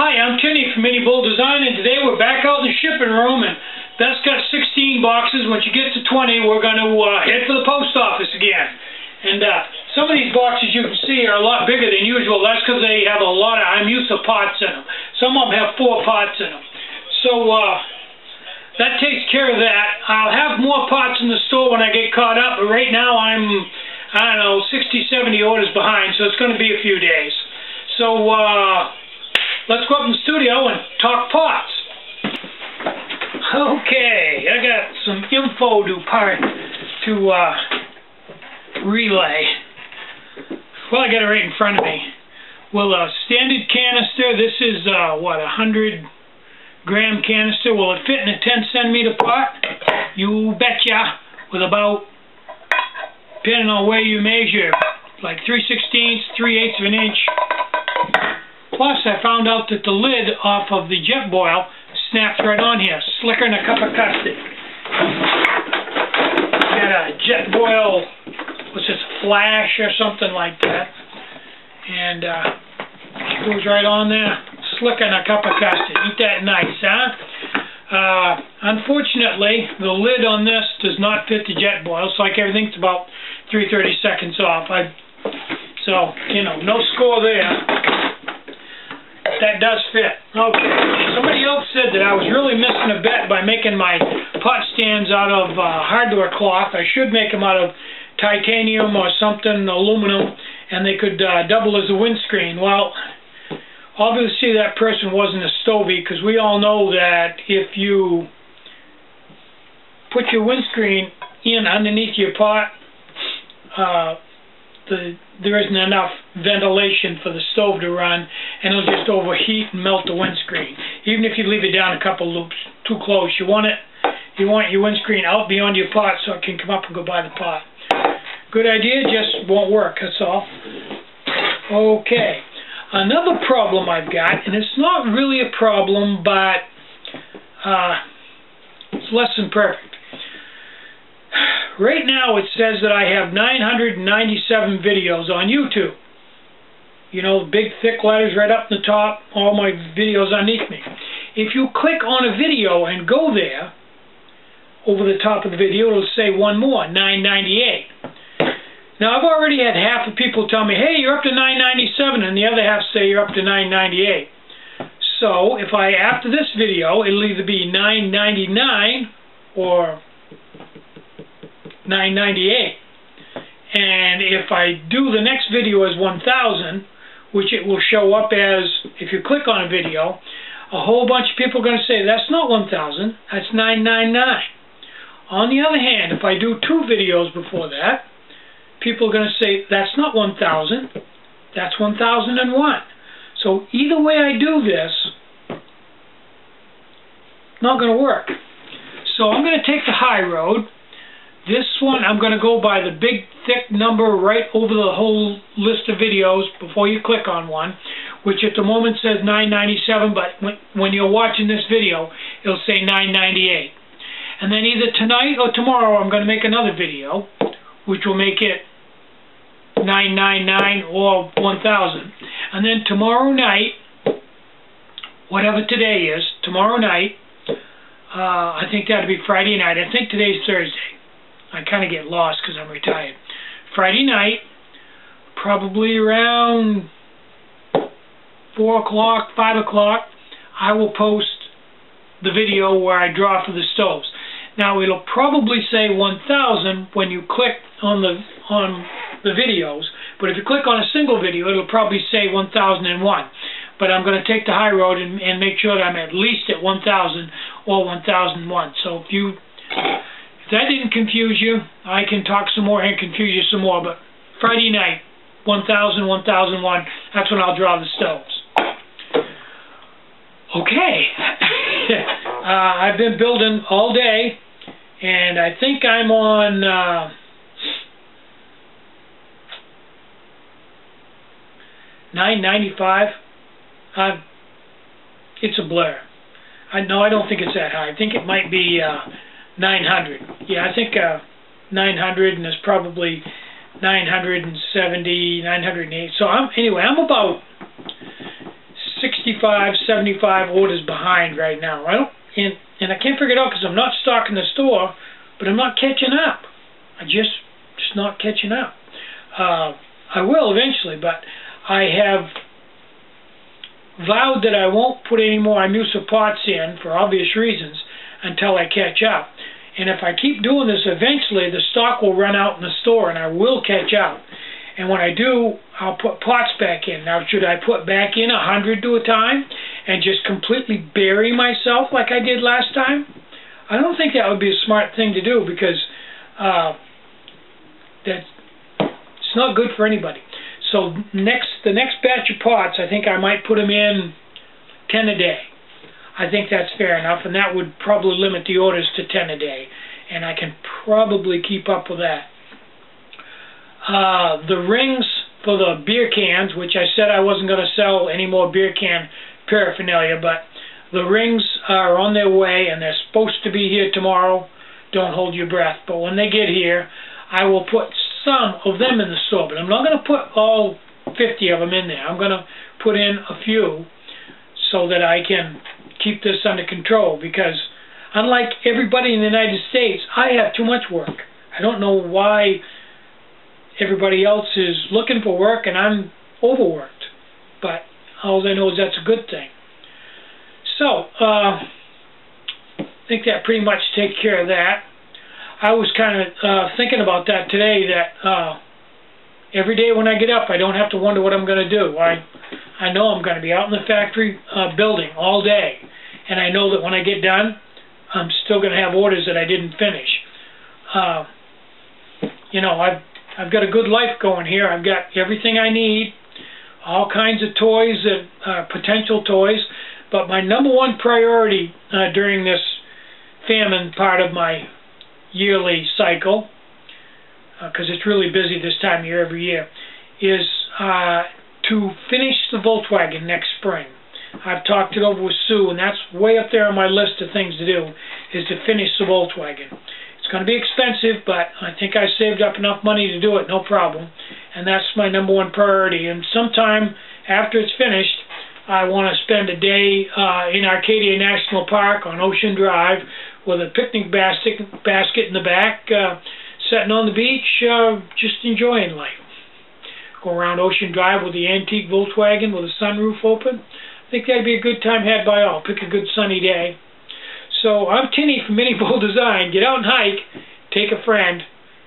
Hi, I'm Tinny from Mini Bull Design, and today we're back out in the shipping room, and Beth's got 16 boxes. Once you get to 20, we're going to uh, head for the post office again. And uh, some of these boxes you can see are a lot bigger than usual. That's because they have a lot of IMUSA pots in them. Some of them have four pots in them. So uh, that takes care of that. I'll have more pots in the store when I get caught up, but right now I'm, I don't know, 60, 70 orders behind, so it's going to be a few days. So, uh, let's go up in the studio and talk pots. Okay, I got some info to part to uh, relay. Well, I got it right in front of me. Well, a standard canister, this is, uh, what, a 100 gram canister. Will it fit in a 10 centimeter pot? You betcha. With about, depending on where you measure, like 3 sixteenths, 3 eighths of an inch Plus, I found out that the lid off of the Jetboil snaps right on here, slicker than a cup of custard. Got a Jetboil, what's this, flash or something like that. And uh, goes right on there, slicker than a cup of custard. Eat that nice, huh? Uh, unfortunately, the lid on this does not fit the Jetboil, so like everything's about 330 seconds off. I, so, you know, no score there that does fit. Okay. Somebody else said that I was really missing a bet by making my pot stands out of uh, hardware cloth. I should make them out of titanium or something, aluminum, and they could uh, double as a windscreen. Well, obviously that person wasn't a stovey because we all know that if you put your windscreen in underneath your pot, uh, the there isn't enough ventilation for the stove to run, and it'll just overheat and melt the windscreen. Even if you leave it down a couple loops too close, you want it, you want your windscreen out beyond your pot so it can come up and go by the pot. Good idea, just won't work. That's all. Okay. Another problem I've got, and it's not really a problem, but uh, it's less than perfect. Right now it says that I have 997 videos on YouTube. You know, big thick letters right up the top, all my videos underneath me. If you click on a video and go there, over the top of the video, it'll say one more, 998. Now, I've already had half of people tell me, hey, you're up to 997, and the other half say you're up to 998. So, if I, after this video, it'll either be 999 or 998 and if I do the next video as 1000 which it will show up as if you click on a video a whole bunch of people are going to say that's not 1000 that's 999 on the other hand if I do two videos before that people are going to say that's not 1000 that's 1001 so either way I do this not going to work. So I'm going to take the high road this one, I'm going to go by the big, thick number right over the whole list of videos before you click on one, which at the moment says 997, but when, when you're watching this video, it'll say 998. And then either tonight or tomorrow, I'm going to make another video, which will make it 999 or 1000. And then tomorrow night, whatever today is, tomorrow night, uh, I think that'll be Friday night. I think today's Thursday. I kind of get lost because I'm retired. Friday night, probably around 4 o'clock, 5 o'clock, I will post the video where I draw for the stoves. Now it'll probably say 1000 when you click on the on the videos, but if you click on a single video, it'll probably say 1001. But I'm going to take the high road and, and make sure that I'm at least at 1000 or 1001. So if you that didn't confuse you, I can talk some more and confuse you some more, but Friday night, 1000, 1001, that's when I'll draw the stones. Okay. uh, I've been building all day, and I think I'm on... Uh, Nine ninety five. Uh, it's a blur. I no, I don't think it's that high. I think it might be uh, 900. Yeah, I think uh, 900 and there's probably 970, 908. So I'm anyway, I'm about 65, 75 orders behind right now. I don't, and, and I can't figure it out because I'm not stocking the store, but I'm not catching up. I just, just not catching up. Uh, I will eventually, but I have vowed that I won't put any more Imusa pots in for obvious reasons until I catch up. And if I keep doing this, eventually the stock will run out in the store and I will catch out. And when I do, I'll put pots back in. Now, should I put back in a hundred to a time and just completely bury myself like I did last time? I don't think that would be a smart thing to do because uh, that it's not good for anybody. So next, the next batch of pots, I think I might put them in 10 a day. I think that's fair enough, and that would probably limit the orders to 10 a day, and I can probably keep up with that. Uh, the rings for the beer cans, which I said I wasn't going to sell any more beer can paraphernalia, but the rings are on their way, and they're supposed to be here tomorrow. Don't hold your breath, but when they get here, I will put some of them in the store, but I'm not going to put all 50 of them in there. I'm going to put in a few so that I can keep this under control because unlike everybody in the United States, I have too much work. I don't know why everybody else is looking for work and I'm overworked, but all I know is that's a good thing. So, uh, I think that pretty much takes care of that. I was kind of uh, thinking about that today. That uh, every day when I get up, I don't have to wonder what I'm going to do. I I know I'm going to be out in the factory uh, building all day, and I know that when I get done, I'm still going to have orders that I didn't finish. Uh, you know, I've I've got a good life going here. I've got everything I need, all kinds of toys that uh, potential toys. But my number one priority uh, during this famine part of my yearly cycle, because uh, it's really busy this time of year every year, is uh, to finish the Volkswagen next spring. I've talked it over with Sue, and that's way up there on my list of things to do, is to finish the Volkswagen. It's going to be expensive, but I think I saved up enough money to do it, no problem. And that's my number one priority. And sometime after it's finished, I want to spend a day uh, in Acadia National Park on Ocean Drive with a picnic basket basket in the back, uh, sitting on the beach, uh, just enjoying life. Go around Ocean Drive with the antique Volkswagen with the sunroof open. I think that'd be a good time had by all. Pick a good sunny day. So I'm Tinny from Mini Bull Design. Get out and hike, take a friend,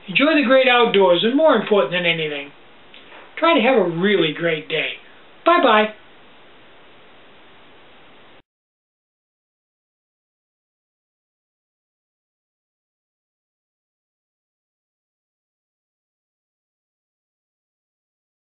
enjoy the great outdoors, and more important than anything, try to have a really great day. Bye-bye.